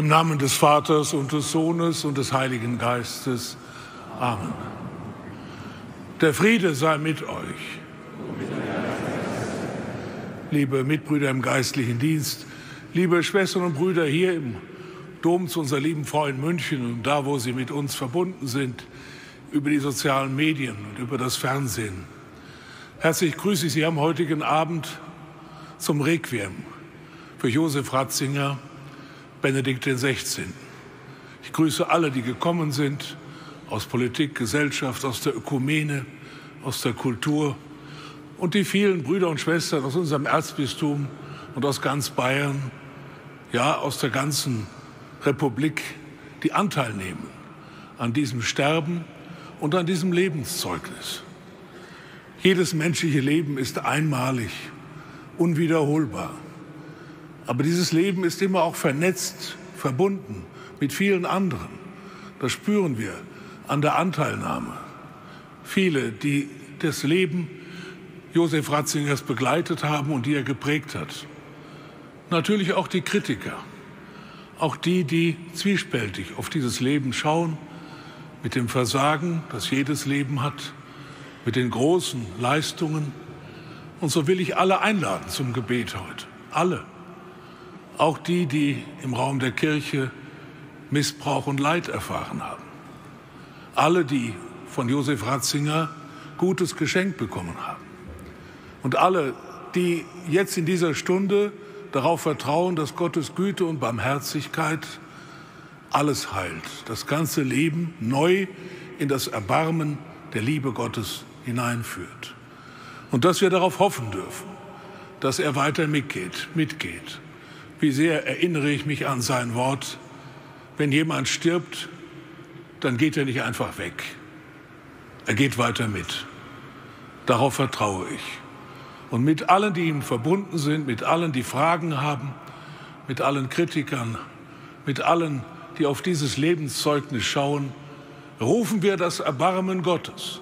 Im Namen des Vaters und des Sohnes und des Heiligen Geistes. Amen. Der Friede sei mit euch. Liebe Mitbrüder im geistlichen Dienst, liebe Schwestern und Brüder hier im Dom zu unserer lieben Frau in München und da, wo Sie mit uns verbunden sind, über die sozialen Medien und über das Fernsehen. Herzlich grüße ich Sie am heutigen Abend zum Requiem für Josef Ratzinger, Benedikt XVI. Ich grüße alle, die gekommen sind, aus Politik, Gesellschaft, aus der Ökumene, aus der Kultur und die vielen Brüder und Schwestern aus unserem Erzbistum und aus ganz Bayern, ja aus der ganzen Republik, die Anteil nehmen an diesem Sterben und an diesem Lebenszeugnis. Jedes menschliche Leben ist einmalig, unwiederholbar. Aber dieses Leben ist immer auch vernetzt, verbunden mit vielen anderen. Das spüren wir an der Anteilnahme. Viele, die das Leben Josef Ratzingers begleitet haben und die er geprägt hat. Natürlich auch die Kritiker, auch die, die zwiespältig auf dieses Leben schauen, mit dem Versagen, das jedes Leben hat, mit den großen Leistungen. Und so will ich alle einladen zum Gebet heute. Alle. Auch die, die im Raum der Kirche Missbrauch und Leid erfahren haben. Alle, die von Josef Ratzinger Gutes geschenkt bekommen haben. Und alle, die jetzt in dieser Stunde darauf vertrauen, dass Gottes Güte und Barmherzigkeit alles heilt, das ganze Leben neu in das Erbarmen der Liebe Gottes hineinführt. Und dass wir darauf hoffen dürfen, dass er weiter mitgeht, mitgeht. Wie sehr erinnere ich mich an sein Wort, wenn jemand stirbt, dann geht er nicht einfach weg. Er geht weiter mit. Darauf vertraue ich. Und mit allen, die ihm verbunden sind, mit allen, die Fragen haben, mit allen Kritikern, mit allen, die auf dieses Lebenszeugnis schauen, rufen wir das Erbarmen Gottes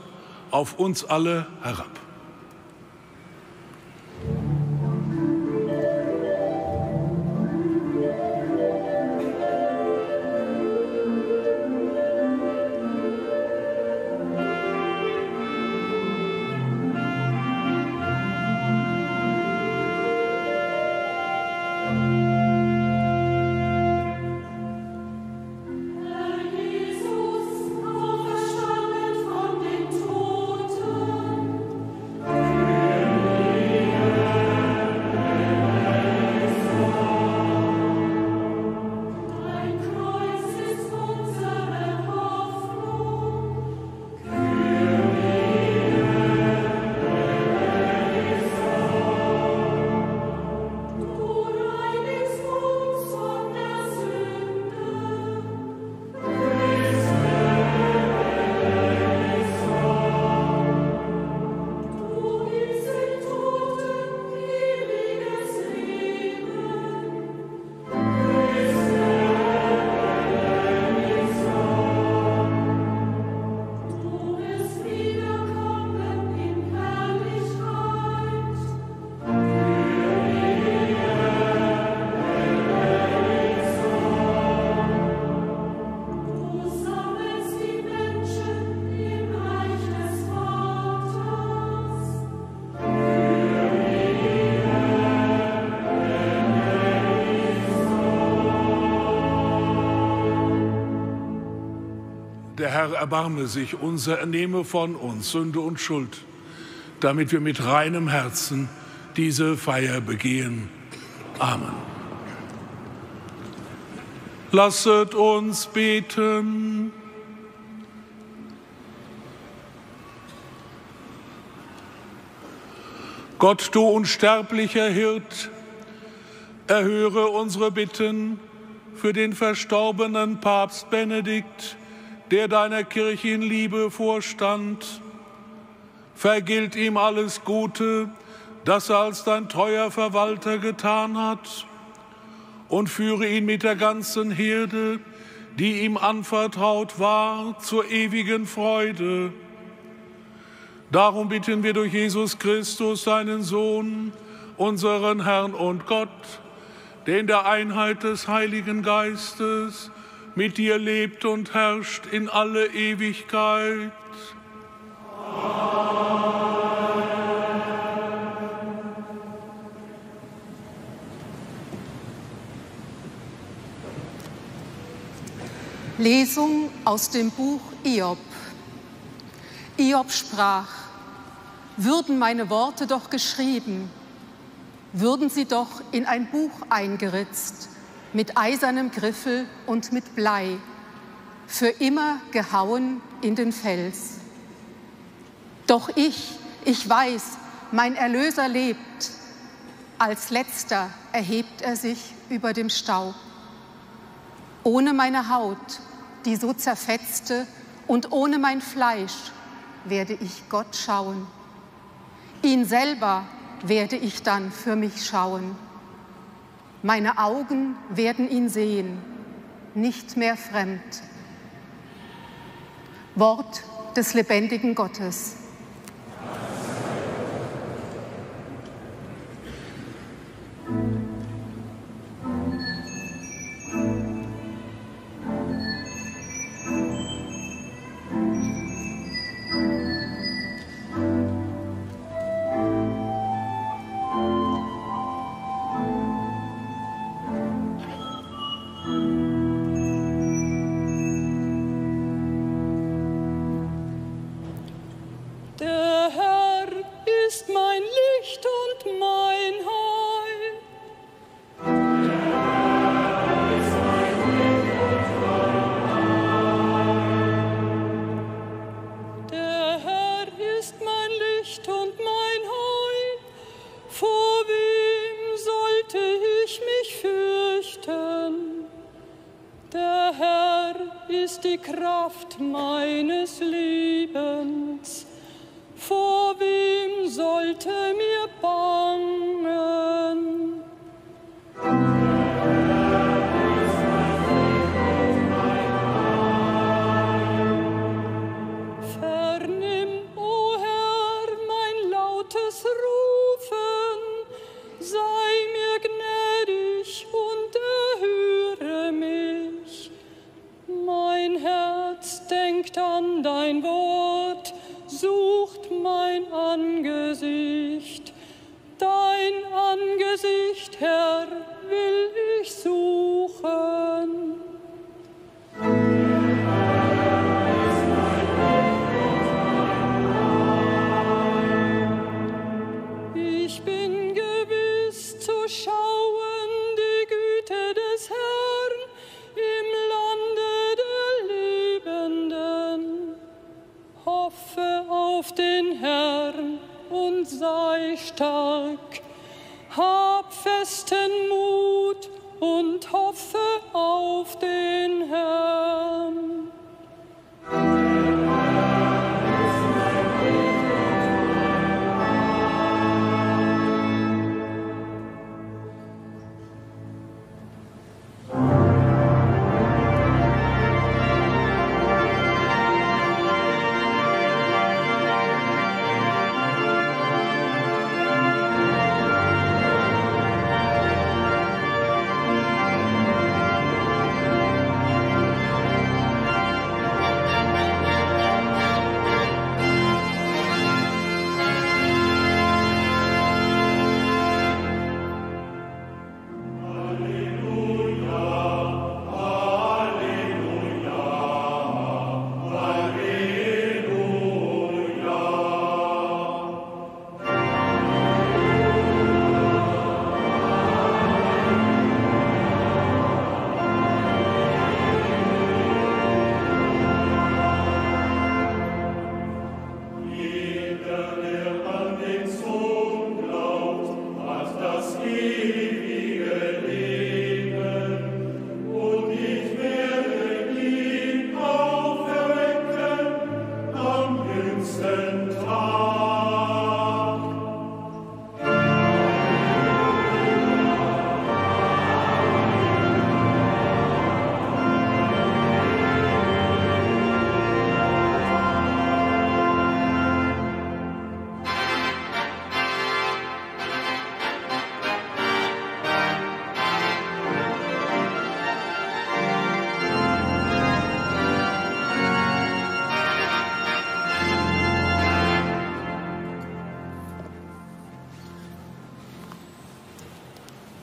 auf uns alle herab. Der Herr erbarme sich unser, er nehme von uns Sünde und Schuld, damit wir mit reinem Herzen diese Feier begehen. Amen. Lasset uns beten. Gott, du unsterblicher Hirt, erhöre unsere Bitten für den verstorbenen Papst Benedikt, der deiner Kirche in Liebe vorstand. Vergilt ihm alles Gute, das er als dein treuer Verwalter getan hat, und führe ihn mit der ganzen Herde, die ihm anvertraut war, zur ewigen Freude. Darum bitten wir durch Jesus Christus, seinen Sohn, unseren Herrn und Gott, der in der Einheit des Heiligen Geistes mit dir lebt und herrscht in alle Ewigkeit. Lesung aus dem Buch Iob. Iob sprach, würden meine Worte doch geschrieben, würden sie doch in ein Buch eingeritzt, mit eisernem Griffel und mit Blei, für immer gehauen in den Fels. Doch ich, ich weiß, mein Erlöser lebt, als letzter erhebt er sich über dem Staub. Ohne meine Haut, die so zerfetzte, und ohne mein Fleisch werde ich Gott schauen. Ihn selber werde ich dann für mich schauen. Meine Augen werden ihn sehen, nicht mehr fremd. Wort des lebendigen Gottes. Amen.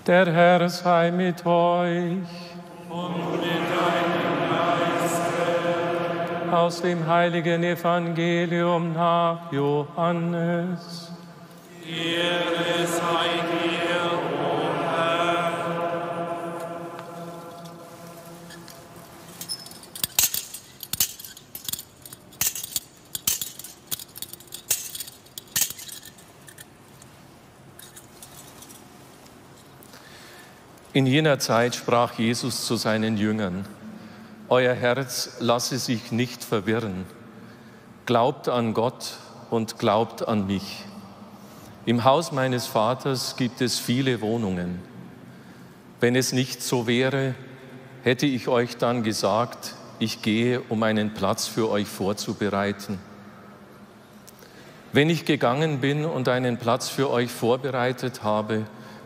Der Herr sei mit euch. Und mit deinem Geiste. Aus dem heiligen Evangelium nach Johannes. In jener Zeit sprach Jesus zu seinen Jüngern, Euer Herz lasse sich nicht verwirren. Glaubt an Gott und glaubt an mich. Im Haus meines Vaters gibt es viele Wohnungen. Wenn es nicht so wäre, hätte ich euch dann gesagt, ich gehe, um einen Platz für euch vorzubereiten. Wenn ich gegangen bin und einen Platz für euch vorbereitet habe,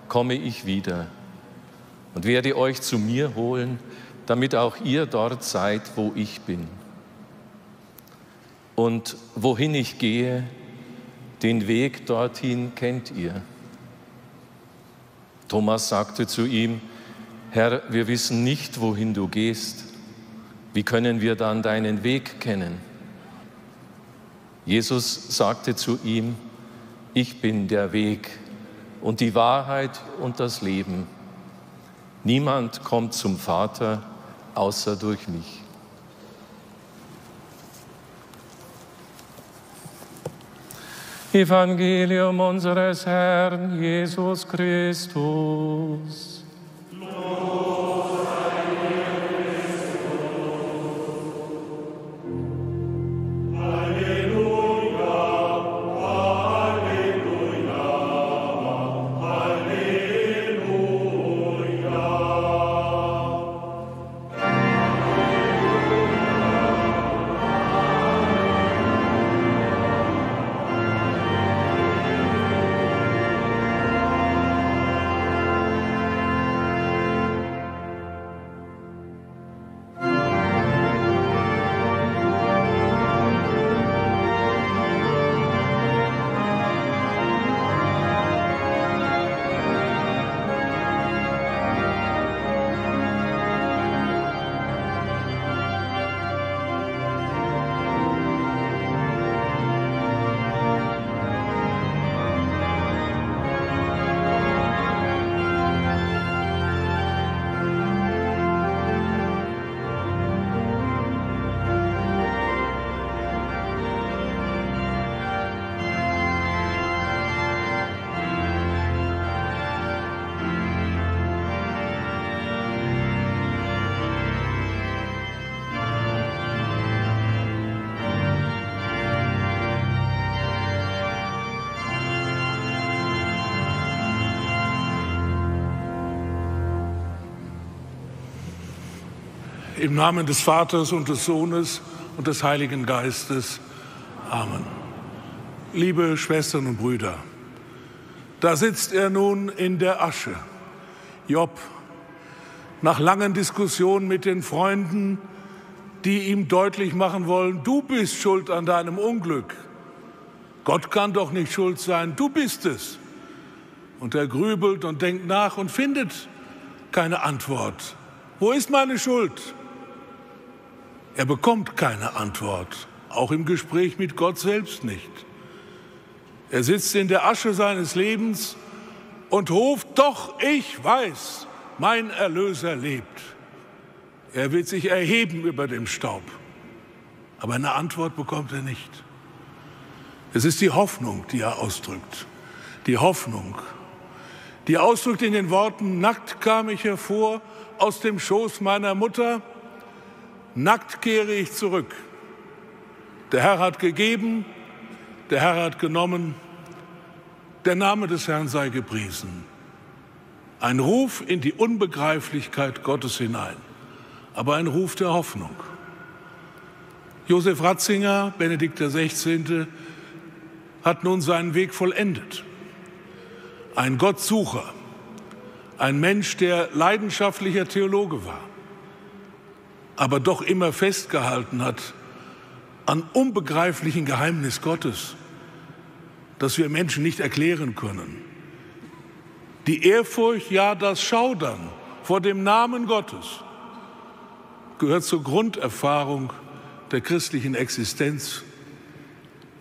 komme ich wieder und werde euch zu mir holen, damit auch ihr dort seid, wo ich bin. Und wohin ich gehe, den Weg dorthin kennt ihr. Thomas sagte zu ihm, Herr, wir wissen nicht, wohin du gehst. Wie können wir dann deinen Weg kennen? Jesus sagte zu ihm, ich bin der Weg und die Wahrheit und das Leben. Niemand kommt zum Vater außer durch mich. Evangelium unseres Herrn Jesus Christus. Im Namen des Vaters und des Sohnes und des Heiligen Geistes. Amen. Liebe Schwestern und Brüder, da sitzt er nun in der Asche. Job, nach langen Diskussionen mit den Freunden, die ihm deutlich machen wollen, du bist schuld an deinem Unglück. Gott kann doch nicht schuld sein, du bist es. Und er grübelt und denkt nach und findet keine Antwort. Wo ist meine Schuld? Er bekommt keine Antwort, auch im Gespräch mit Gott selbst nicht. Er sitzt in der Asche seines Lebens und ruft, doch ich weiß, mein Erlöser lebt. Er wird sich erheben über dem Staub, aber eine Antwort bekommt er nicht. Es ist die Hoffnung, die er ausdrückt. Die Hoffnung, die ausdrückt in den Worten, nackt kam ich hervor aus dem Schoß meiner Mutter, Nackt kehre ich zurück. Der Herr hat gegeben, der Herr hat genommen, der Name des Herrn sei gepriesen. Ein Ruf in die Unbegreiflichkeit Gottes hinein, aber ein Ruf der Hoffnung. Josef Ratzinger, Benedikt XVI., hat nun seinen Weg vollendet. Ein Gottsucher, ein Mensch, der leidenschaftlicher Theologe war aber doch immer festgehalten hat an unbegreiflichen Geheimnis Gottes, das wir Menschen nicht erklären können. Die Ehrfurcht, ja das Schaudern vor dem Namen Gottes gehört zur Grunderfahrung der christlichen Existenz.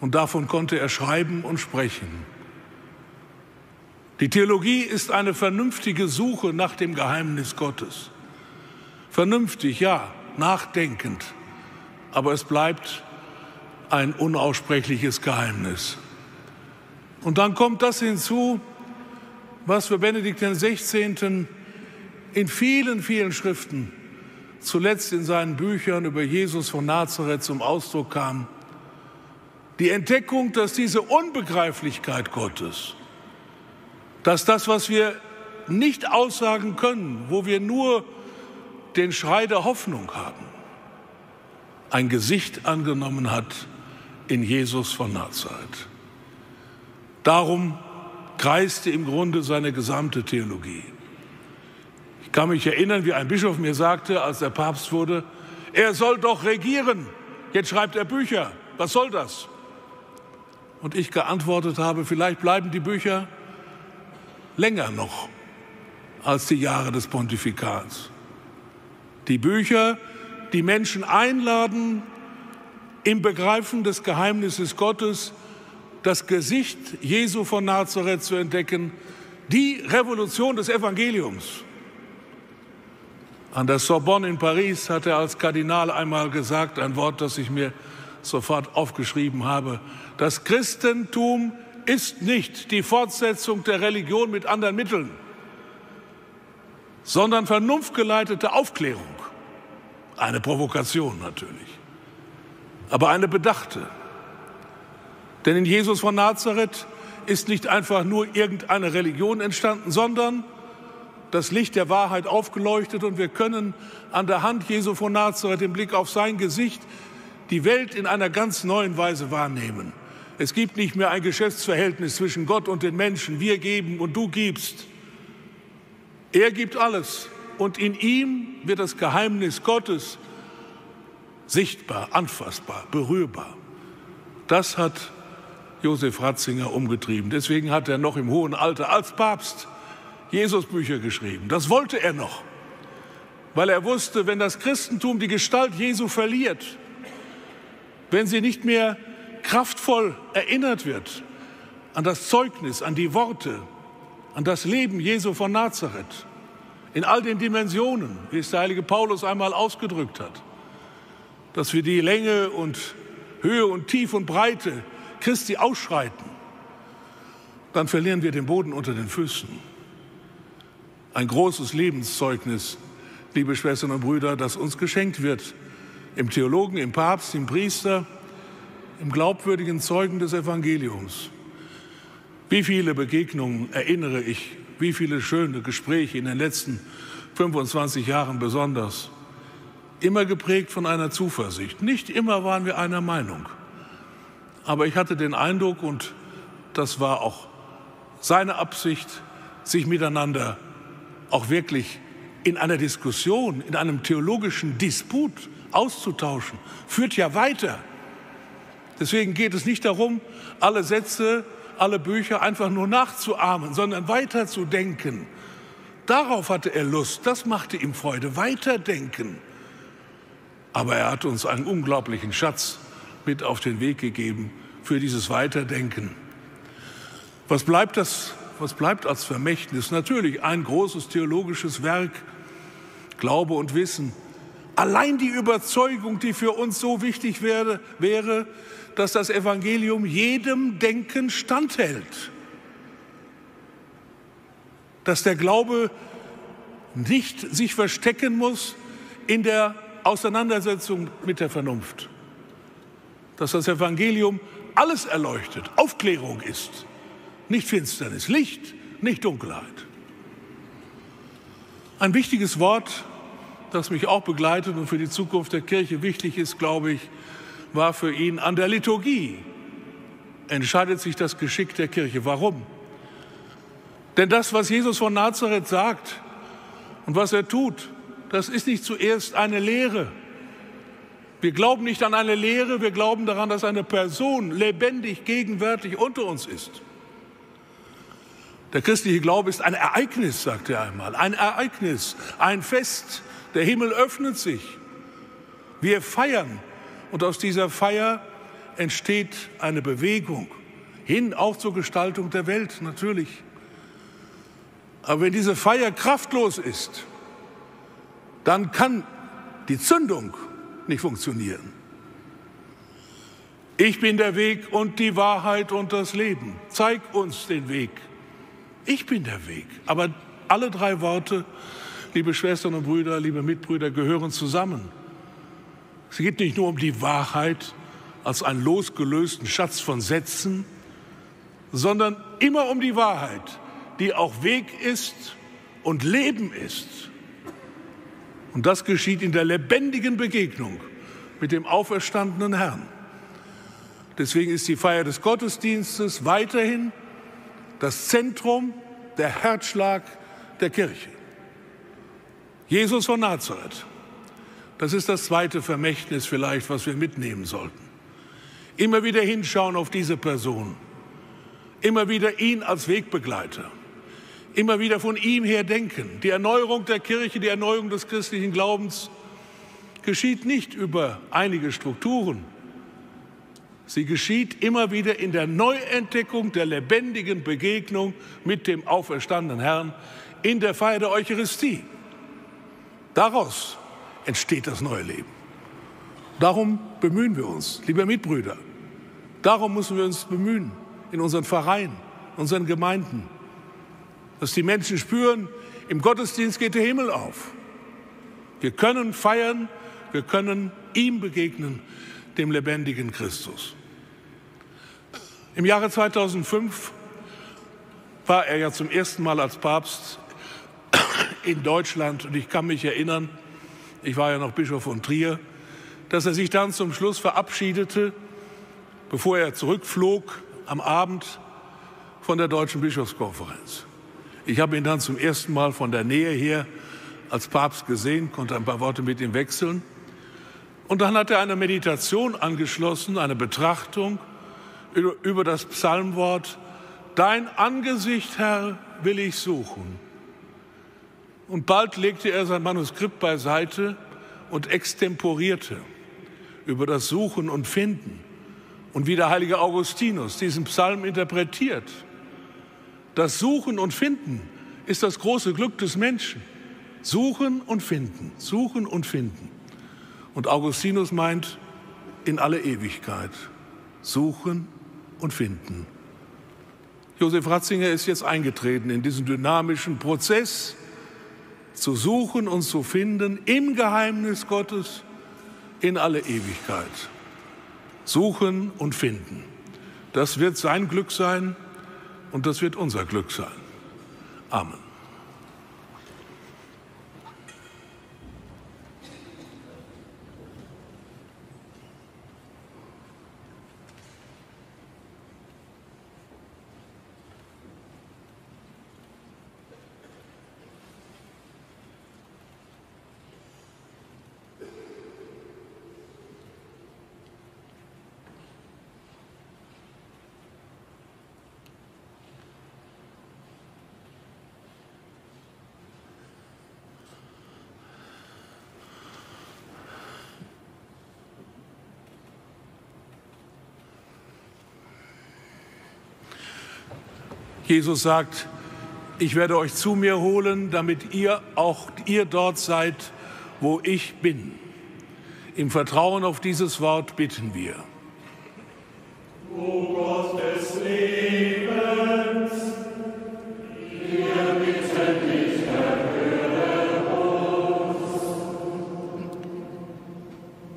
Und davon konnte er schreiben und sprechen. Die Theologie ist eine vernünftige Suche nach dem Geheimnis Gottes. Vernünftig, ja, nachdenkend, aber es bleibt ein unaussprechliches Geheimnis. Und dann kommt das hinzu, was für Benedikt XVI. in vielen, vielen Schriften, zuletzt in seinen Büchern über Jesus von Nazareth zum Ausdruck kam. Die Entdeckung, dass diese Unbegreiflichkeit Gottes, dass das, was wir nicht aussagen können, wo wir nur den Schrei der Hoffnung haben, ein Gesicht angenommen hat in Jesus von Nazareth. Darum kreiste im Grunde seine gesamte Theologie. Ich kann mich erinnern, wie ein Bischof mir sagte, als er Papst wurde, er soll doch regieren. Jetzt schreibt er Bücher. Was soll das? Und ich geantwortet habe, vielleicht bleiben die Bücher länger noch als die Jahre des Pontifikats. Die Bücher, die Menschen einladen, im Begreifen des Geheimnisses Gottes das Gesicht Jesu von Nazareth zu entdecken, die Revolution des Evangeliums. An der Sorbonne in Paris hat er als Kardinal einmal gesagt, ein Wort, das ich mir sofort aufgeschrieben habe, das Christentum ist nicht die Fortsetzung der Religion mit anderen Mitteln, sondern vernunftgeleitete Aufklärung. Eine Provokation natürlich, aber eine bedachte. Denn in Jesus von Nazareth ist nicht einfach nur irgendeine Religion entstanden, sondern das Licht der Wahrheit aufgeleuchtet und wir können an der Hand Jesu von Nazareth im Blick auf sein Gesicht die Welt in einer ganz neuen Weise wahrnehmen. Es gibt nicht mehr ein Geschäftsverhältnis zwischen Gott und den Menschen. Wir geben und du gibst. Er gibt alles und in ihm wird das Geheimnis Gottes sichtbar, anfassbar, berührbar. Das hat Josef Ratzinger umgetrieben. Deswegen hat er noch im hohen Alter als Papst Jesusbücher geschrieben. Das wollte er noch, weil er wusste, wenn das Christentum die Gestalt Jesu verliert, wenn sie nicht mehr kraftvoll erinnert wird an das Zeugnis, an die Worte, an das Leben Jesu von Nazareth, in all den Dimensionen, wie es der heilige Paulus einmal ausgedrückt hat, dass wir die Länge und Höhe und Tief und Breite Christi ausschreiten, dann verlieren wir den Boden unter den Füßen. Ein großes Lebenszeugnis, liebe Schwestern und Brüder, das uns geschenkt wird im Theologen, im Papst, im Priester, im glaubwürdigen Zeugen des Evangeliums. Wie viele Begegnungen erinnere ich, wie viele schöne Gespräche in den letzten 25 Jahren besonders. Immer geprägt von einer Zuversicht. Nicht immer waren wir einer Meinung. Aber ich hatte den Eindruck, und das war auch seine Absicht, sich miteinander auch wirklich in einer Diskussion, in einem theologischen Disput auszutauschen, führt ja weiter. Deswegen geht es nicht darum, alle Sätze, alle Bücher einfach nur nachzuahmen, sondern weiterzudenken. Darauf hatte er Lust, das machte ihm Freude, weiterdenken. Aber er hat uns einen unglaublichen Schatz mit auf den Weg gegeben für dieses Weiterdenken. Was bleibt, das, was bleibt als Vermächtnis? Natürlich ein großes theologisches Werk, Glaube und Wissen. Allein die Überzeugung, die für uns so wichtig wäre, wäre, dass das Evangelium jedem Denken standhält. Dass der Glaube nicht sich verstecken muss in der Auseinandersetzung mit der Vernunft dass das Evangelium alles erleuchtet, Aufklärung ist, nicht Finsternis, Licht, nicht Dunkelheit. Ein wichtiges Wort, das mich auch begleitet und für die Zukunft der Kirche wichtig ist, glaube ich, war für ihn an der Liturgie. Entscheidet sich das Geschick der Kirche. Warum? Denn das, was Jesus von Nazareth sagt und was er tut, das ist nicht zuerst eine Lehre, wir glauben nicht an eine Lehre, wir glauben daran, dass eine Person lebendig, gegenwärtig unter uns ist. Der christliche Glaube ist ein Ereignis, sagte er einmal, ein Ereignis, ein Fest. Der Himmel öffnet sich. Wir feiern und aus dieser Feier entsteht eine Bewegung hin auch zur Gestaltung der Welt, natürlich. Aber wenn diese Feier kraftlos ist, dann kann die Zündung nicht funktionieren. Ich bin der Weg und die Wahrheit und das Leben. Zeig uns den Weg. Ich bin der Weg. Aber alle drei Worte, liebe Schwestern und Brüder, liebe Mitbrüder, gehören zusammen. Es geht nicht nur um die Wahrheit als einen losgelösten Schatz von Sätzen, sondern immer um die Wahrheit, die auch Weg ist und Leben ist. Und das geschieht in der lebendigen Begegnung mit dem auferstandenen Herrn. Deswegen ist die Feier des Gottesdienstes weiterhin das Zentrum, der Herzschlag der Kirche. Jesus von Nazareth. Das ist das zweite Vermächtnis vielleicht, was wir mitnehmen sollten. Immer wieder hinschauen auf diese Person. Immer wieder ihn als Wegbegleiter. Immer wieder von ihm her denken. Die Erneuerung der Kirche, die Erneuerung des christlichen Glaubens geschieht nicht über einige Strukturen, Sie geschieht immer wieder in der Neuentdeckung der lebendigen Begegnung mit dem auferstandenen Herrn in der Feier der Eucharistie. Daraus entsteht das neue Leben. Darum bemühen wir uns, liebe Mitbrüder. Darum müssen wir uns bemühen in unseren Vereinen, unseren Gemeinden, dass die Menschen spüren, im Gottesdienst geht der Himmel auf. Wir können feiern, wir können ihm begegnen, dem lebendigen Christus. Im Jahre 2005 war er ja zum ersten Mal als Papst in Deutschland und ich kann mich erinnern, ich war ja noch Bischof von Trier, dass er sich dann zum Schluss verabschiedete, bevor er zurückflog am Abend von der Deutschen Bischofskonferenz. Ich habe ihn dann zum ersten Mal von der Nähe her als Papst gesehen, konnte ein paar Worte mit ihm wechseln. Und dann hat er eine Meditation angeschlossen, eine Betrachtung über das Psalmwort, Dein Angesicht, Herr, will ich suchen. Und bald legte er sein Manuskript beiseite und extemporierte über das Suchen und Finden. Und wie der heilige Augustinus diesen Psalm interpretiert. Das Suchen und Finden ist das große Glück des Menschen. Suchen und finden, suchen und finden. Und Augustinus meint in alle Ewigkeit. Suchen und finden. Josef Ratzinger ist jetzt eingetreten in diesen dynamischen Prozess zu suchen und zu finden im Geheimnis Gottes in alle Ewigkeit. Suchen und finden. Das wird sein Glück sein und das wird unser Glück sein. Amen. Jesus sagt, ich werde euch zu mir holen, damit ihr auch ihr dort seid, wo ich bin. Im Vertrauen auf dieses Wort bitten wir. O Gott des Lebens, wir bitten dich, erhöre uns.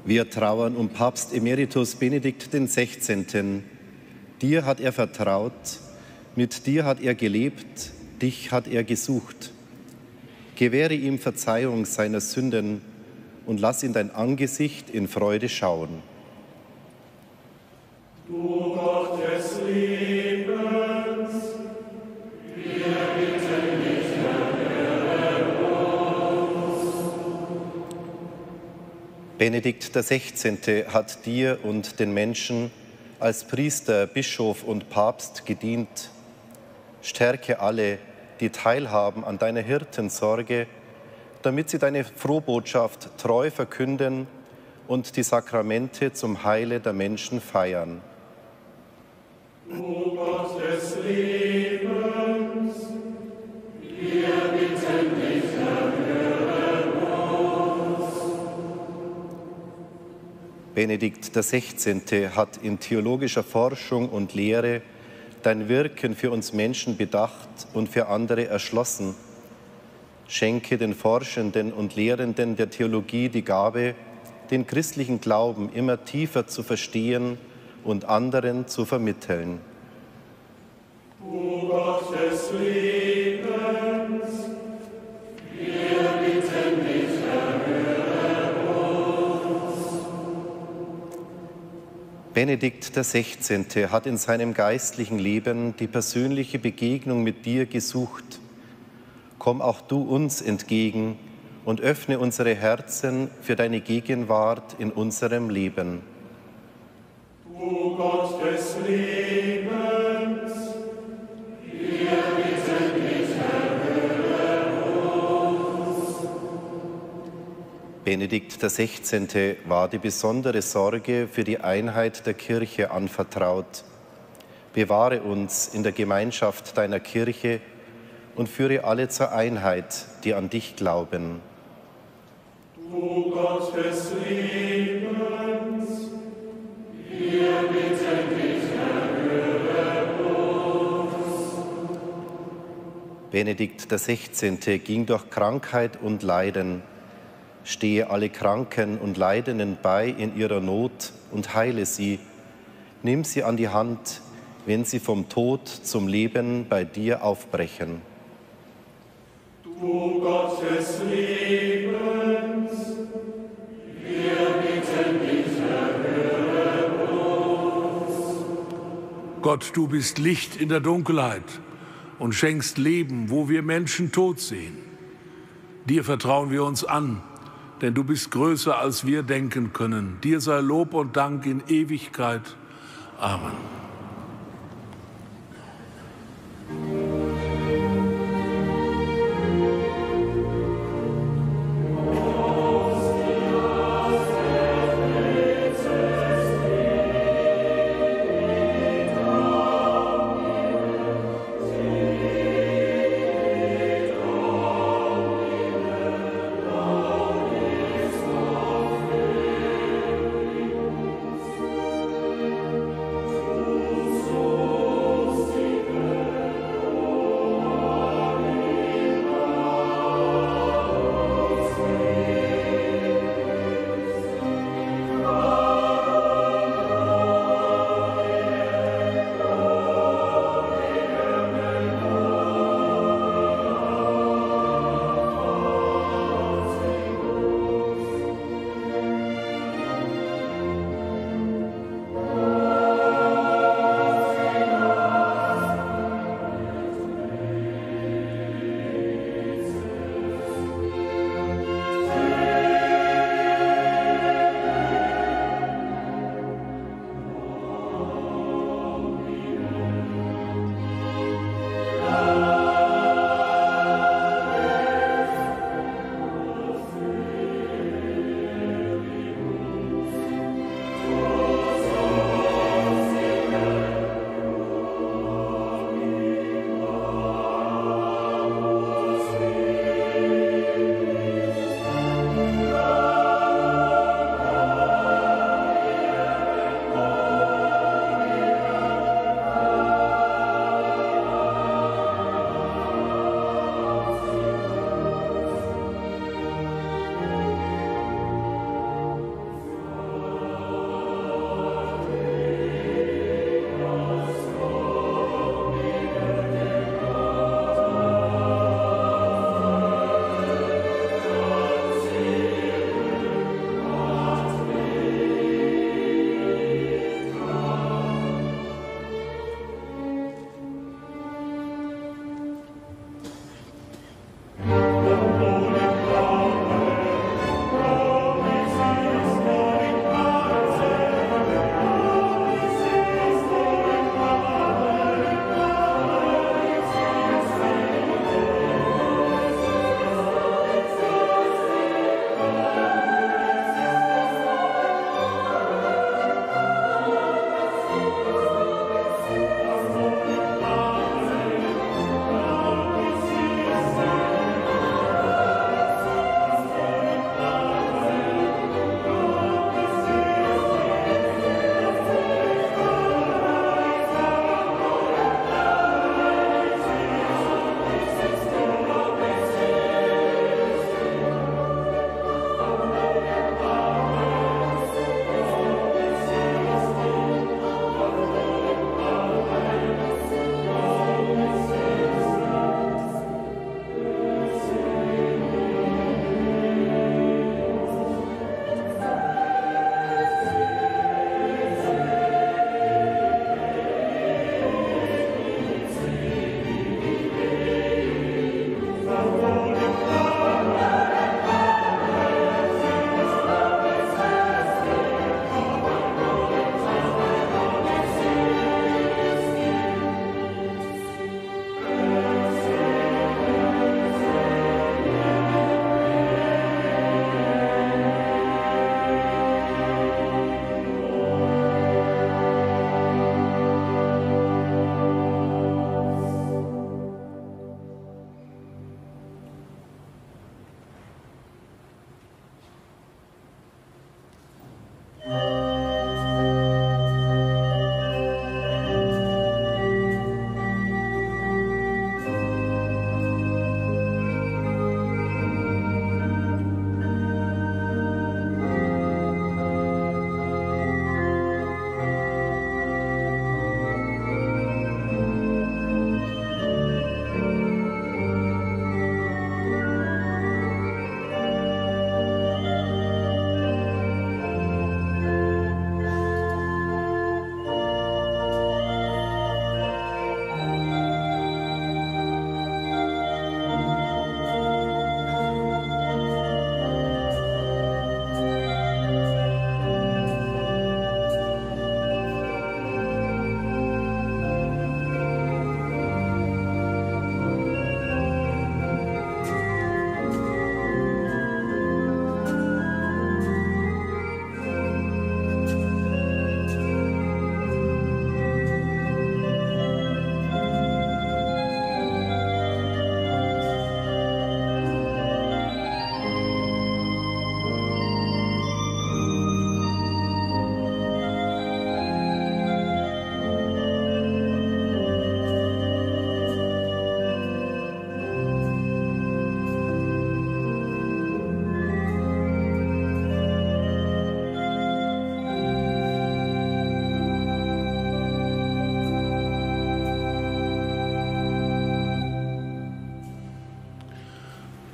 Wir trauern um Papst Emeritus Benedikt XVI. Dir hat er vertraut, mit dir hat er gelebt, dich hat er gesucht. Gewähre ihm Verzeihung seiner Sünden und lass ihn dein Angesicht in Freude schauen. Du Gott des Lebens, wir bitten dich, Benedikt XVI. hat dir und den Menschen als Priester, Bischof und Papst gedient Stärke alle, die teilhaben an deiner Hirtensorge, damit sie deine Frohbotschaft treu verkünden und die Sakramente zum Heile der Menschen feiern. O Gott des Lebens, wir bitten dich, Benedikt XVI. hat in theologischer Forschung und Lehre dein Wirken für uns Menschen bedacht und für andere erschlossen. Schenke den Forschenden und Lehrenden der Theologie die Gabe, den christlichen Glauben immer tiefer zu verstehen und anderen zu vermitteln. O Gott des Lebens, Benedikt XVI. hat in seinem geistlichen Leben die persönliche Begegnung mit dir gesucht. Komm auch du uns entgegen und öffne unsere Herzen für deine Gegenwart in unserem Leben. O Gott des Lebens, Benedikt XVI. war die besondere Sorge für die Einheit der Kirche anvertraut. Bewahre uns in der Gemeinschaft deiner Kirche und führe alle zur Einheit, die an dich glauben. O Gott des Lebens, wir bitten dich, Benedikt XVI. ging durch Krankheit und Leiden. Stehe alle Kranken und Leidenden bei in ihrer Not und heile sie. Nimm sie an die Hand, wenn sie vom Tod zum Leben bei dir aufbrechen. O Gott des Lebens, wir bitten dich, Gott, du bist Licht in der Dunkelheit und schenkst Leben, wo wir Menschen tot sehen. Dir vertrauen wir uns an, denn du bist größer, als wir denken können. Dir sei Lob und Dank in Ewigkeit. Amen.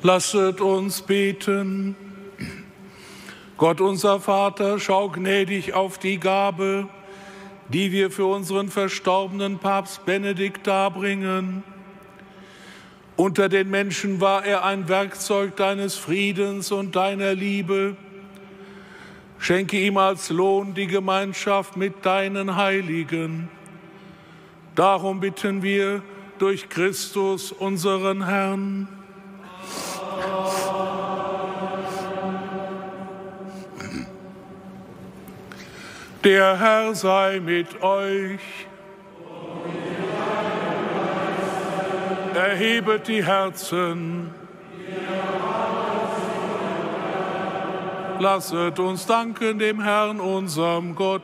Lasset uns beten. Gott unser Vater, schau gnädig auf die Gabe, die wir für unseren verstorbenen Papst Benedikt darbringen. Unter den Menschen war er ein Werkzeug deines Friedens und deiner Liebe. Schenke ihm als Lohn die Gemeinschaft mit deinen Heiligen. Darum bitten wir durch Christus, unseren Herrn. Der Herr sei mit euch. Erhebet die Herzen. Lasset uns danken dem Herrn, unserem Gott.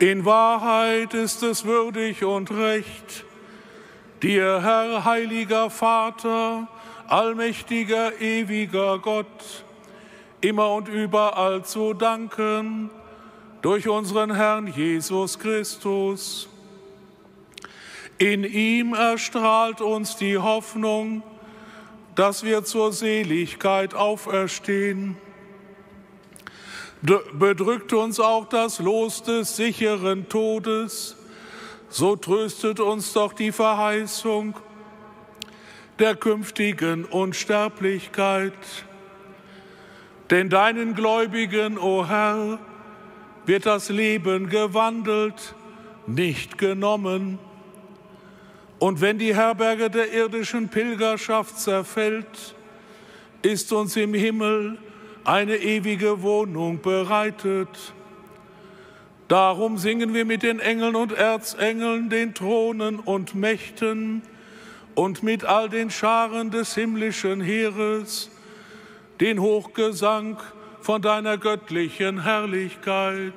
In Wahrheit ist es würdig und recht, dir, Herr, heiliger Vater, allmächtiger, ewiger Gott, immer und überall zu danken durch unseren Herrn Jesus Christus. In ihm erstrahlt uns die Hoffnung, dass wir zur Seligkeit auferstehen. Bedrückt uns auch das Los des sicheren Todes, so tröstet uns doch die Verheißung der künftigen Unsterblichkeit. Denn deinen Gläubigen, o oh Herr, wird das Leben gewandelt, nicht genommen. Und wenn die Herberge der irdischen Pilgerschaft zerfällt, ist uns im Himmel eine ewige Wohnung bereitet. Darum singen wir mit den Engeln und Erzengeln, den Thronen und Mächten, und mit all den Scharen des himmlischen Heeres den Hochgesang von deiner göttlichen Herrlichkeit.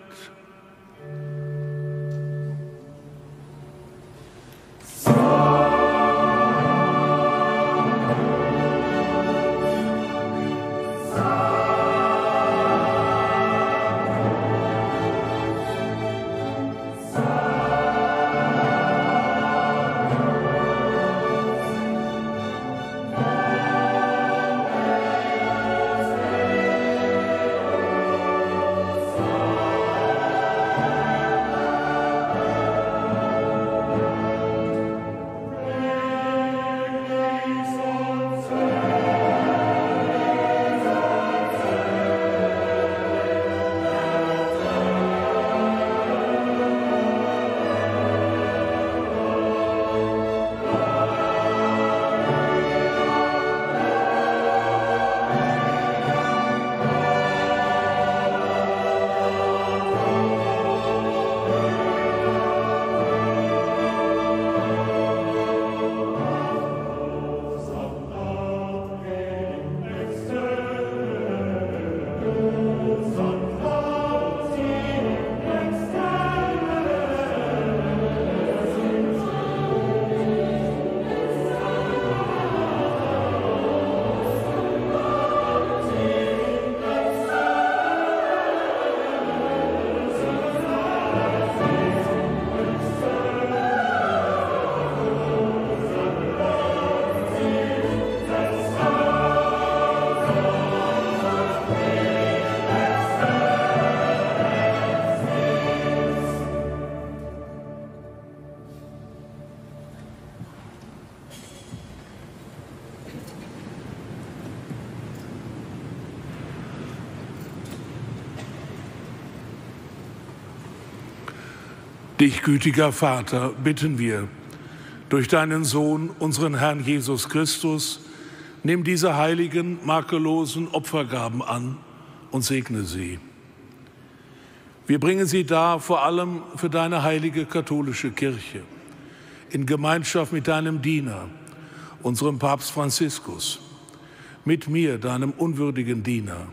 Dich, gütiger Vater, bitten wir, durch deinen Sohn, unseren Herrn Jesus Christus, nimm diese heiligen, makellosen Opfergaben an und segne sie. Wir bringen sie dar vor allem für deine heilige katholische Kirche, in Gemeinschaft mit deinem Diener, unserem Papst Franziskus, mit mir, deinem unwürdigen Diener,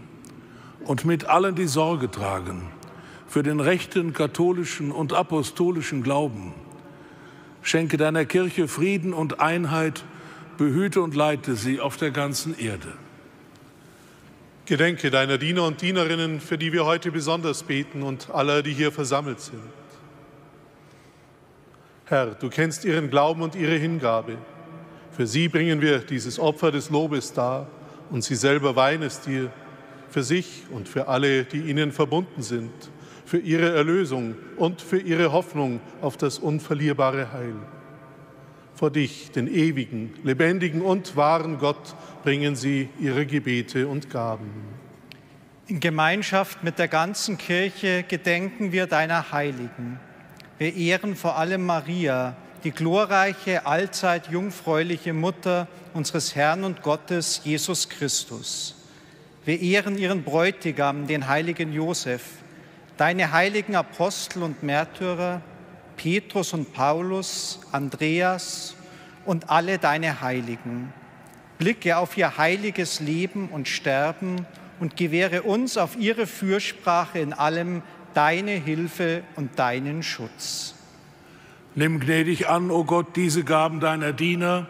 und mit allen, die Sorge tragen für den rechten katholischen und apostolischen Glauben. Schenke deiner Kirche Frieden und Einheit, behüte und leite sie auf der ganzen Erde. Gedenke deiner Diener und Dienerinnen, für die wir heute besonders beten und aller, die hier versammelt sind. Herr, du kennst ihren Glauben und ihre Hingabe. Für sie bringen wir dieses Opfer des Lobes dar und sie selber weihen es dir, für sich und für alle, die ihnen verbunden sind, für ihre Erlösung und für ihre Hoffnung auf das unverlierbare Heil. Vor dich, den ewigen, lebendigen und wahren Gott, bringen sie ihre Gebete und Gaben. In Gemeinschaft mit der ganzen Kirche gedenken wir deiner Heiligen wir ehren vor allem Maria, die glorreiche, allzeit jungfräuliche Mutter unseres Herrn und Gottes, Jesus Christus. Wir ehren ihren Bräutigam, den heiligen Josef, deine heiligen Apostel und Märtyrer, Petrus und Paulus, Andreas und alle deine Heiligen. Blicke auf ihr heiliges Leben und Sterben und gewähre uns auf ihre Fürsprache in allem, deine Hilfe und deinen Schutz. Nimm gnädig an, o oh Gott, diese Gaben deiner Diener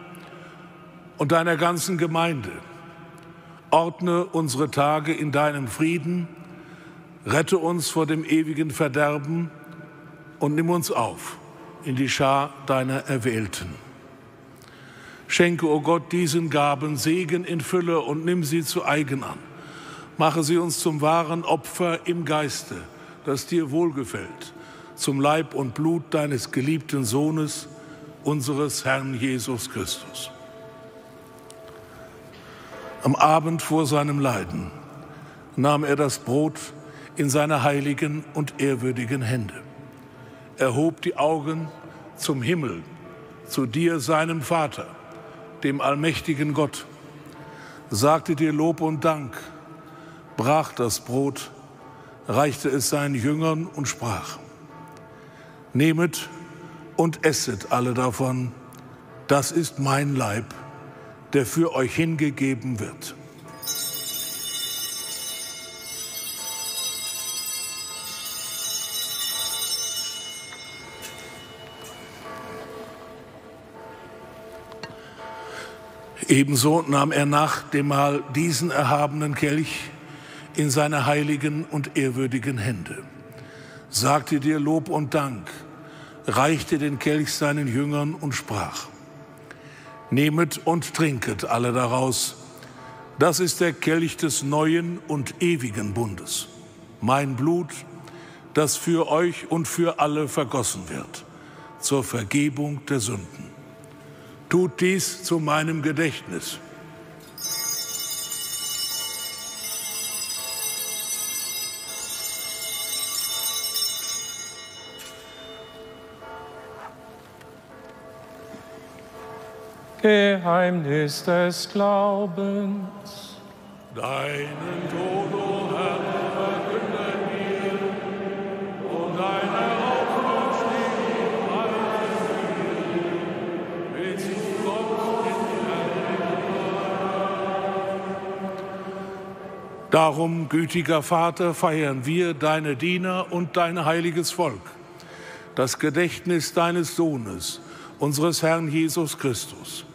und deiner ganzen Gemeinde. Ordne unsere Tage in deinem Frieden, rette uns vor dem ewigen Verderben und nimm uns auf in die Schar deiner Erwählten. Schenke, o oh Gott, diesen Gaben Segen in Fülle und nimm sie zu eigen an. Mache sie uns zum wahren Opfer im Geiste das dir wohlgefällt, zum Leib und Blut deines geliebten Sohnes, unseres Herrn Jesus Christus. Am Abend vor seinem Leiden nahm er das Brot in seine heiligen und ehrwürdigen Hände. Er hob die Augen zum Himmel, zu dir, seinem Vater, dem allmächtigen Gott, sagte dir Lob und Dank, brach das Brot reichte es seinen Jüngern und sprach, Nehmet und esset alle davon, das ist mein Leib, der für euch hingegeben wird. Ebenso nahm er nach dem Mahl diesen erhabenen Kelch, in seine heiligen und ehrwürdigen Hände, sagte dir Lob und Dank, reichte den Kelch seinen Jüngern und sprach, Nehmet und trinket alle daraus, das ist der Kelch des neuen und ewigen Bundes, mein Blut, das für euch und für alle vergossen wird, zur Vergebung der Sünden. Tut dies zu meinem Gedächtnis. Geheimnis des Glaubens. Deinen Tod, o oh Herr, verkünden wir, und deine Darum, gütiger Vater, feiern wir, deine Diener und dein heiliges Volk, das Gedächtnis deines Sohnes, unseres Herrn Jesus Christus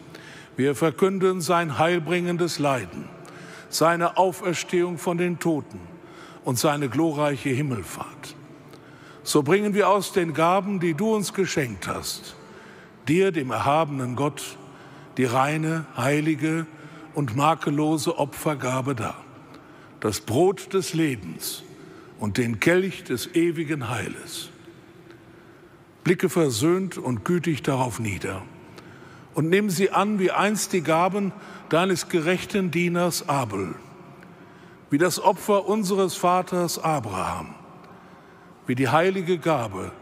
wir verkünden sein heilbringendes Leiden, seine Auferstehung von den Toten und seine glorreiche Himmelfahrt. So bringen wir aus den Gaben, die du uns geschenkt hast, dir, dem erhabenen Gott, die reine, heilige und makellose Opfergabe dar, das Brot des Lebens und den Kelch des ewigen Heiles. Blicke versöhnt und gütig darauf nieder und nimm sie an wie einst die Gaben deines gerechten Dieners Abel, wie das Opfer unseres Vaters Abraham, wie die heilige Gabe,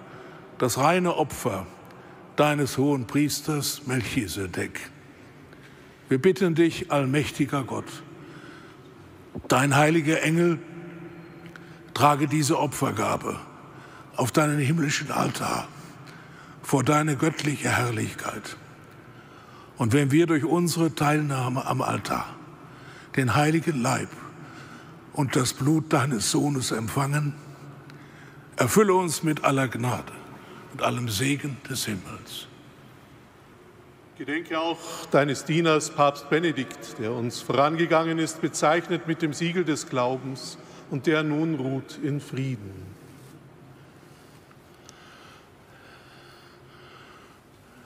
das reine Opfer deines hohen Priesters Melchisedek. Wir bitten dich, allmächtiger Gott, dein heiliger Engel, trage diese Opfergabe auf deinen himmlischen Altar vor deine göttliche Herrlichkeit. Und wenn wir durch unsere Teilnahme am Altar den heiligen Leib und das Blut deines Sohnes empfangen, erfülle uns mit aller Gnade und allem Segen des Himmels. Gedenke auch deines Dieners Papst Benedikt, der uns vorangegangen ist, bezeichnet mit dem Siegel des Glaubens und der nun ruht in Frieden.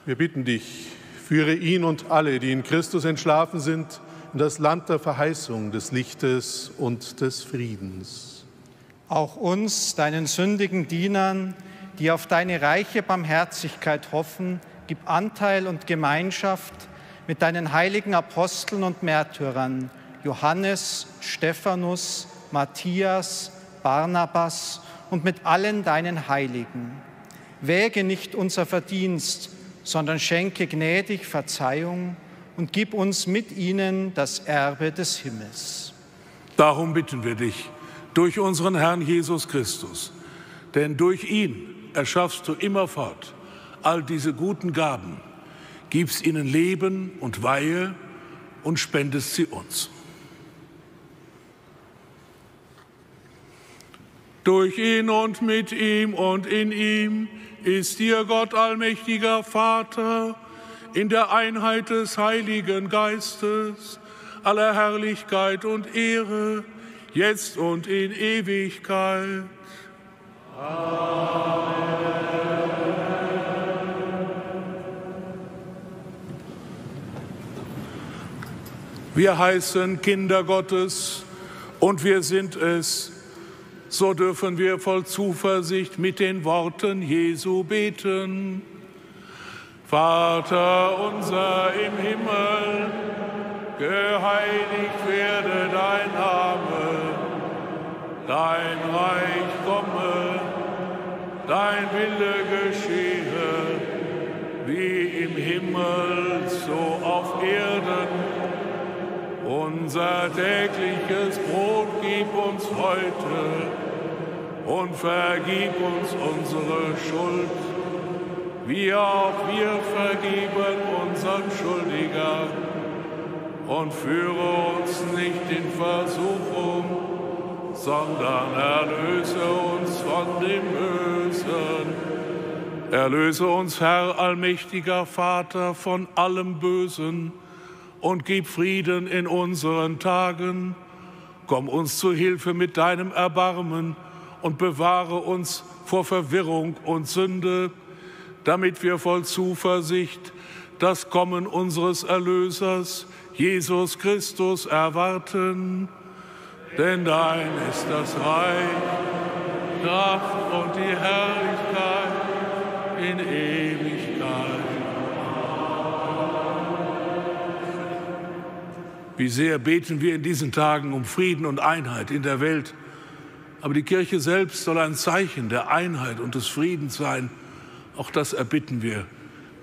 Wir bitten dich, führe ihn und alle, die in Christus entschlafen sind, in das Land der Verheißung, des Lichtes und des Friedens. Auch uns, deinen sündigen Dienern, die auf deine reiche Barmherzigkeit hoffen, gib Anteil und Gemeinschaft mit deinen heiligen Aposteln und Märtyrern, Johannes, Stephanus, Matthias, Barnabas und mit allen deinen Heiligen. Wäge nicht unser Verdienst, sondern schenke gnädig Verzeihung und gib uns mit ihnen das Erbe des Himmels. Darum bitten wir dich, durch unseren Herrn Jesus Christus, denn durch ihn erschaffst du immerfort all diese guten Gaben, gibst ihnen Leben und Weihe und spendest sie uns. Durch ihn und mit ihm und in ihm ist dir Gott allmächtiger Vater in der Einheit des Heiligen Geistes aller Herrlichkeit und Ehre, jetzt und in Ewigkeit. Wir heißen Kinder Gottes und wir sind es so dürfen wir voll Zuversicht mit den Worten Jesu beten. Vater unser im Himmel, geheiligt werde dein Name, dein Reich komme, dein Wille geschehe, wie im Himmel, so auf Erden. Unser tägliches Brot gib uns heute und vergib uns unsere Schuld, wie auch wir vergeben unseren Schuldiger. Und führe uns nicht in Versuchung, sondern erlöse uns von dem Bösen. Erlöse uns, Herr allmächtiger Vater, von allem Bösen und gib Frieden in unseren Tagen. Komm uns zu Hilfe mit deinem Erbarmen und bewahre uns vor Verwirrung und Sünde, damit wir voll Zuversicht das Kommen unseres Erlösers, Jesus Christus, erwarten. Denn dein ist das Reich, Kraft und die Herrlichkeit in Ewigkeit. Wie sehr beten wir in diesen Tagen um Frieden und Einheit in der Welt aber die Kirche selbst soll ein Zeichen der Einheit und des Friedens sein. Auch das erbitten wir,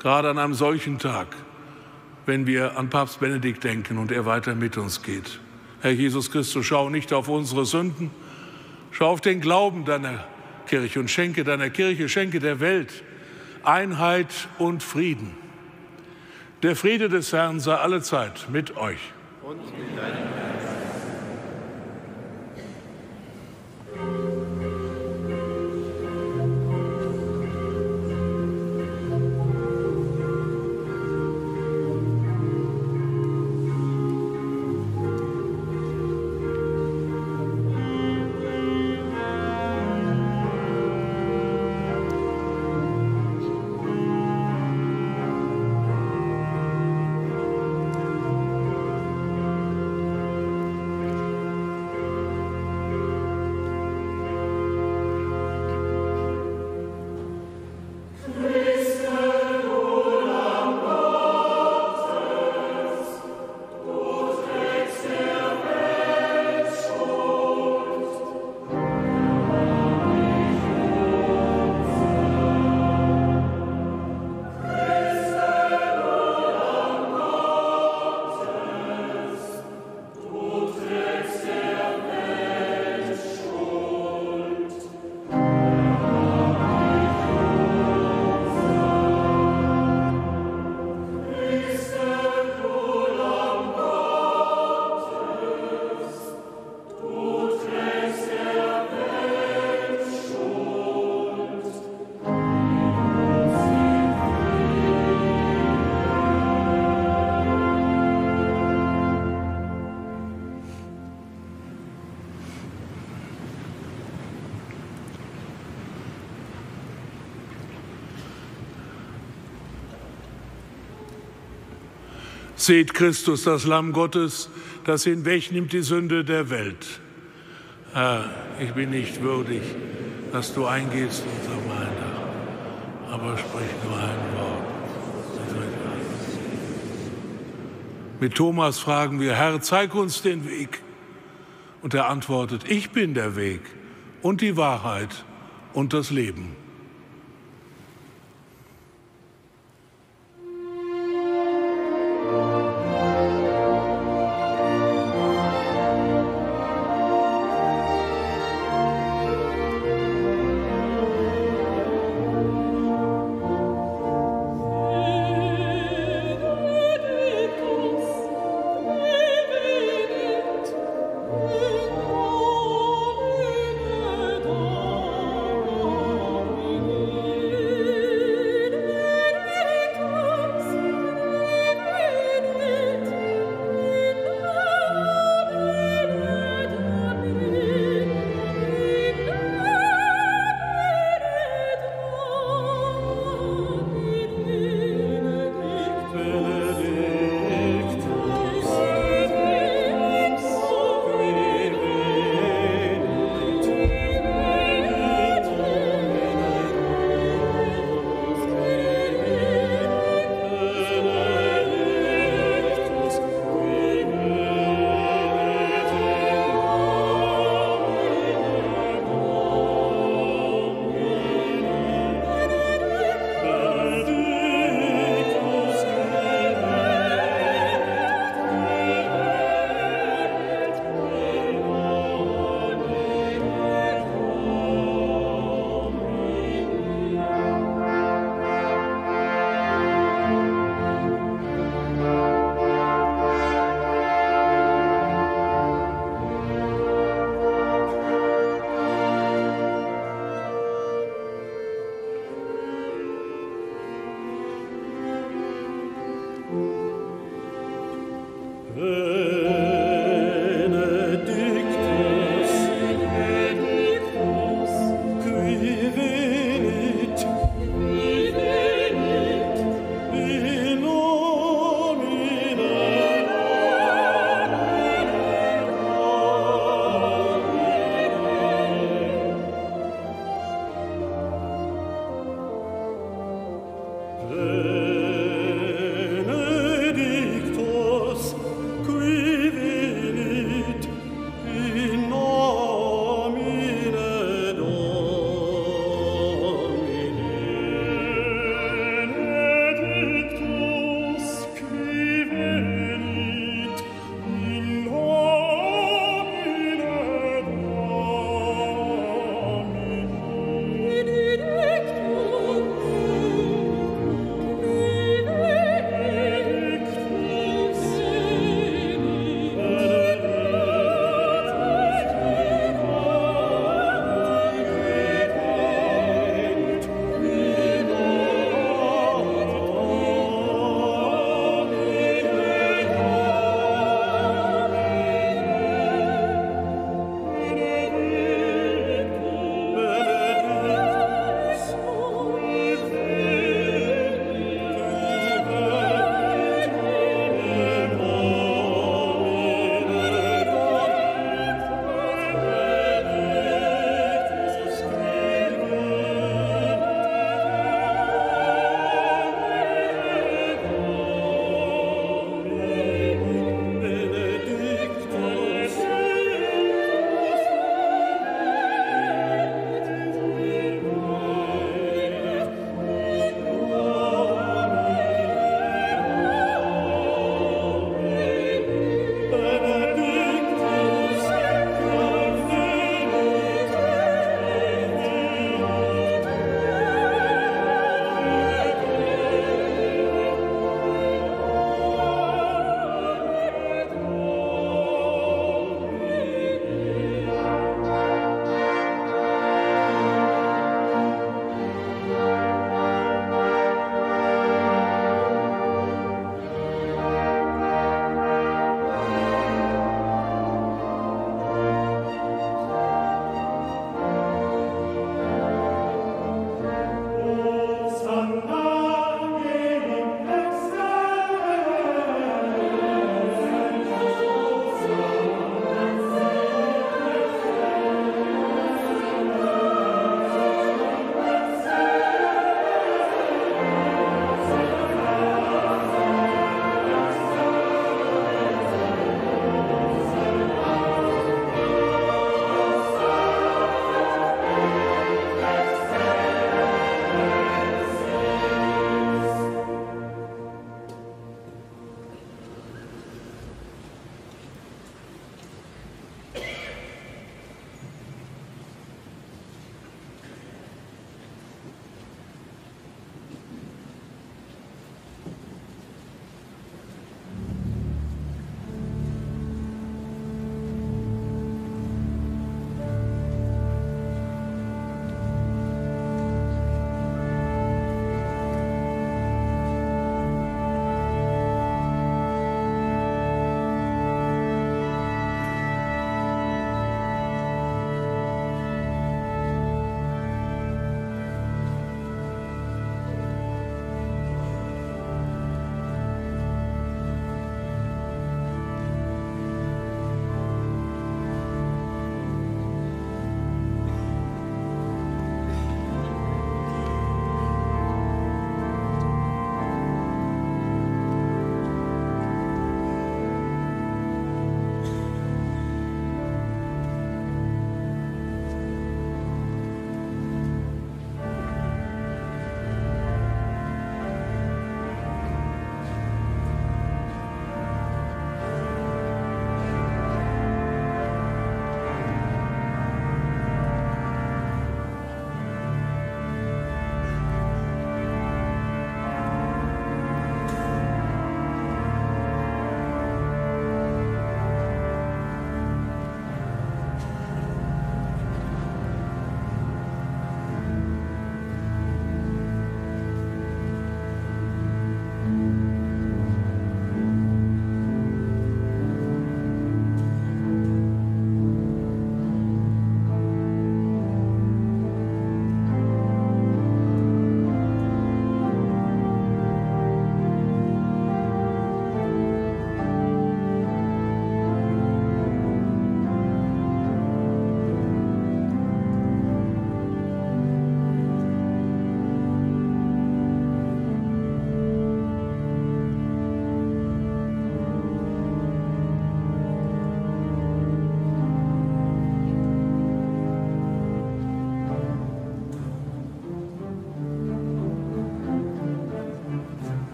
gerade an einem solchen Tag, wenn wir an Papst Benedikt denken und er weiter mit uns geht. Herr Jesus Christus, schau nicht auf unsere Sünden, schau auf den Glauben deiner Kirche und schenke deiner Kirche, schenke der Welt Einheit und Frieden. Der Friede des Herrn sei allezeit mit euch. Und Seht Christus, das Lamm Gottes, das hinwegnimmt die Sünde der Welt. Herr, ich bin nicht würdig, dass du eingehst unter mein Dach, aber sprich nur ein Wort. Mit Thomas fragen wir, Herr, zeig uns den Weg. Und er antwortet, ich bin der Weg und die Wahrheit und das Leben.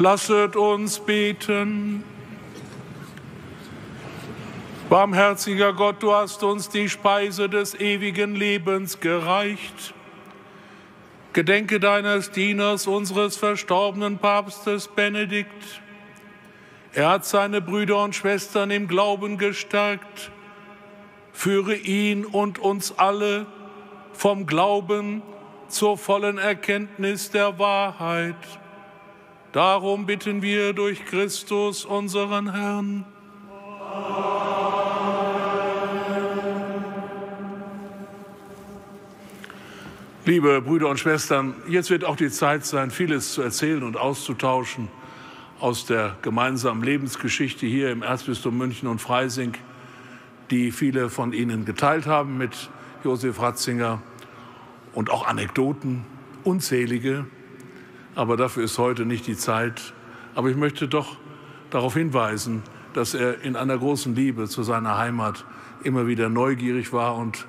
Lasset uns beten. Barmherziger Gott, du hast uns die Speise des ewigen Lebens gereicht. Gedenke deines Dieners, unseres verstorbenen Papstes Benedikt. Er hat seine Brüder und Schwestern im Glauben gestärkt. Führe ihn und uns alle vom Glauben zur vollen Erkenntnis der Wahrheit. Darum bitten wir durch Christus, unseren Herrn. Liebe Brüder und Schwestern, jetzt wird auch die Zeit sein, vieles zu erzählen und auszutauschen aus der gemeinsamen Lebensgeschichte hier im Erzbistum München und Freising, die viele von Ihnen geteilt haben mit Josef Ratzinger und auch Anekdoten, unzählige. Aber dafür ist heute nicht die Zeit. Aber ich möchte doch darauf hinweisen, dass er in einer großen Liebe zu seiner Heimat immer wieder neugierig war und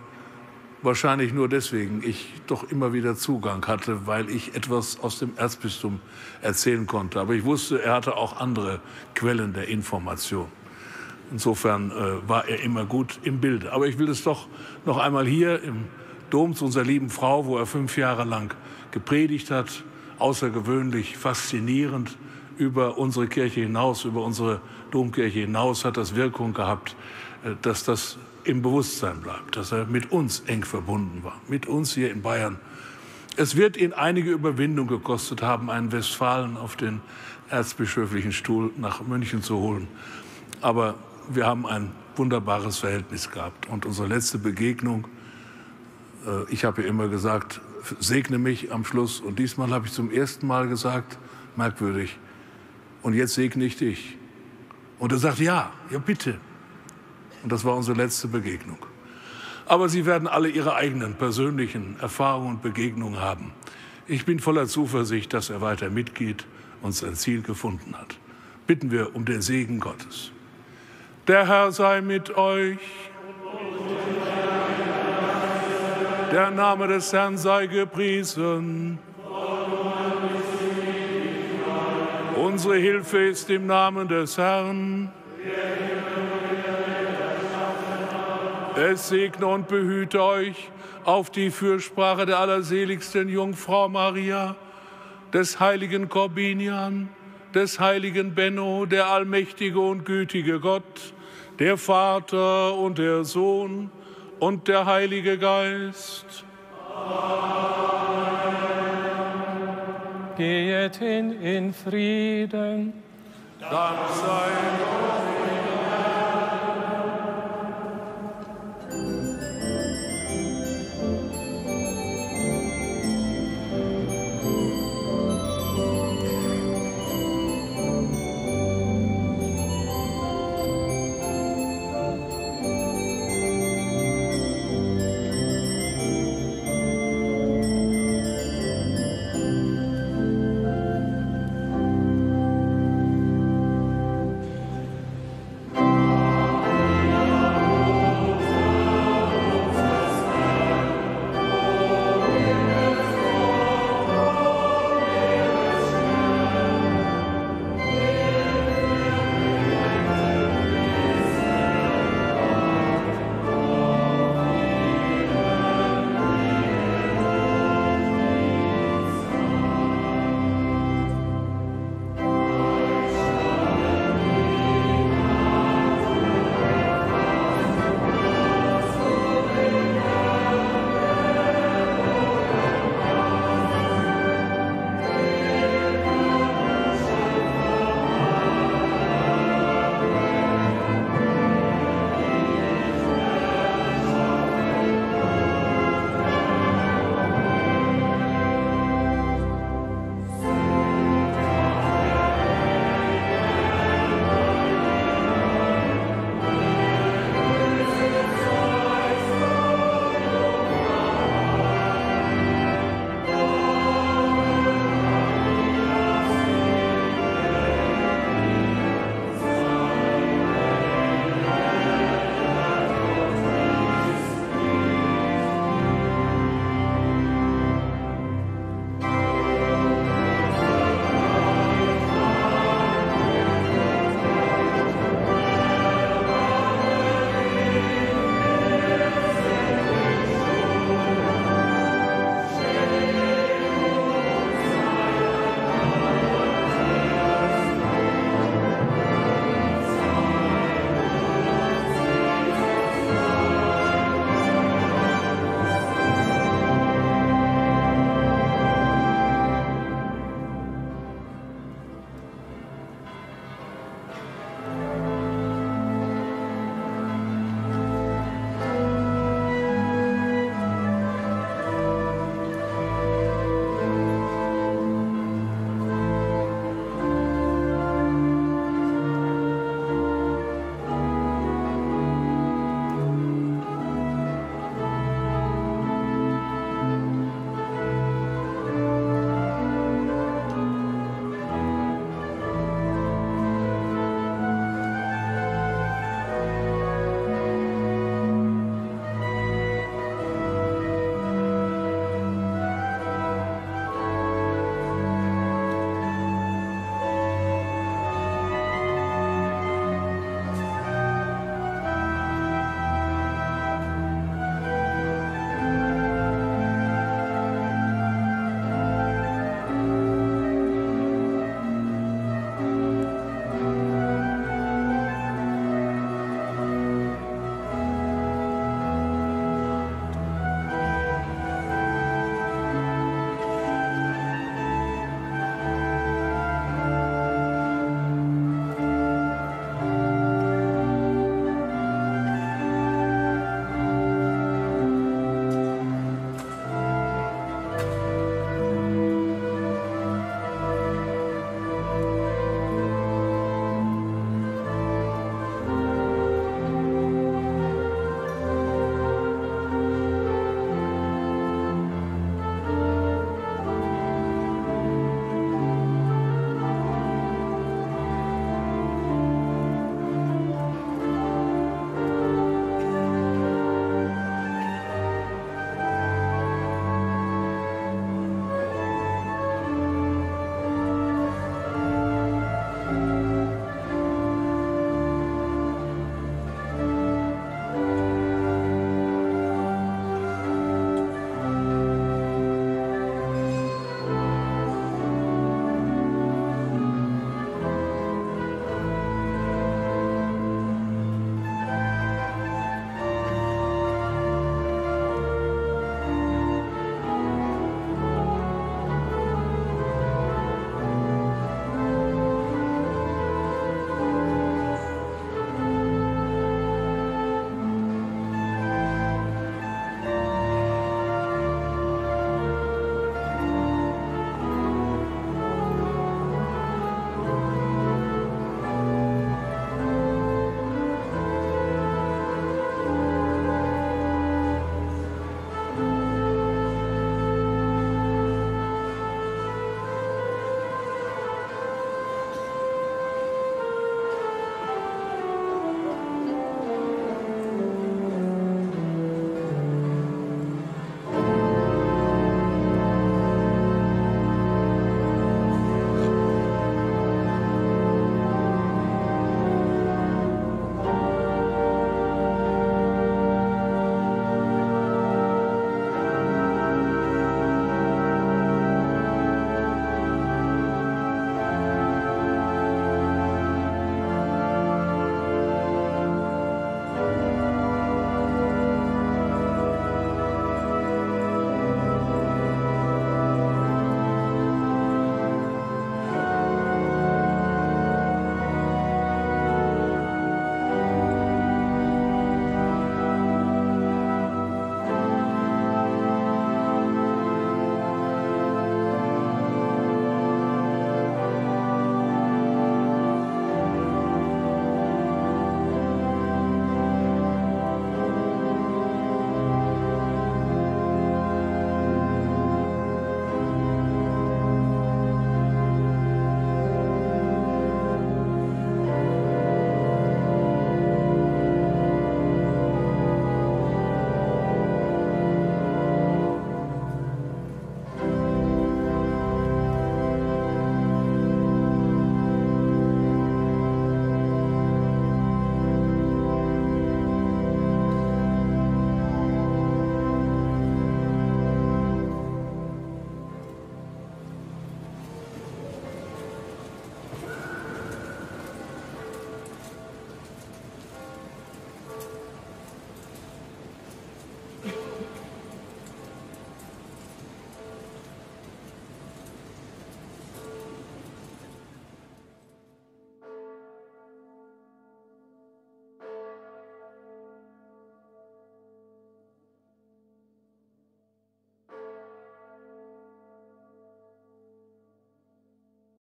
wahrscheinlich nur deswegen ich doch immer wieder Zugang hatte, weil ich etwas aus dem Erzbistum erzählen konnte. Aber ich wusste, er hatte auch andere Quellen der Information. Insofern äh, war er immer gut im Bilde. Aber ich will es doch noch einmal hier im Dom zu unserer lieben Frau, wo er fünf Jahre lang gepredigt hat, außergewöhnlich faszinierend über unsere Kirche hinaus, über unsere Domkirche hinaus hat das Wirkung gehabt, äh, dass das im Bewusstsein bleibt, dass er mit uns eng verbunden war, mit uns hier in Bayern. Es wird ihn einige Überwindung gekostet haben, einen Westfalen auf den erzbischöflichen Stuhl nach München zu holen. Aber wir haben ein wunderbares Verhältnis gehabt. Und unsere letzte Begegnung, äh, ich habe ja immer gesagt, segne mich am Schluss. Und diesmal habe ich zum ersten Mal gesagt, merkwürdig, und jetzt segne ich dich. Und er sagt, ja, ja bitte. Und das war unsere letzte Begegnung. Aber Sie werden alle Ihre eigenen persönlichen Erfahrungen und Begegnungen haben. Ich bin voller Zuversicht, dass er weiter mitgeht und sein Ziel gefunden hat. Bitten wir um den Segen Gottes. Der Herr sei mit euch. Der Name des Herrn sei gepriesen. Unsere Hilfe ist im Namen des Herrn. Es segne und behüte euch auf die Fürsprache der allerseligsten Jungfrau Maria, des heiligen Corbinian, des heiligen Benno, der allmächtige und gütige Gott, der Vater und der Sohn und der Heilige Geist. Geht hin in Frieden. Dank sei Gott.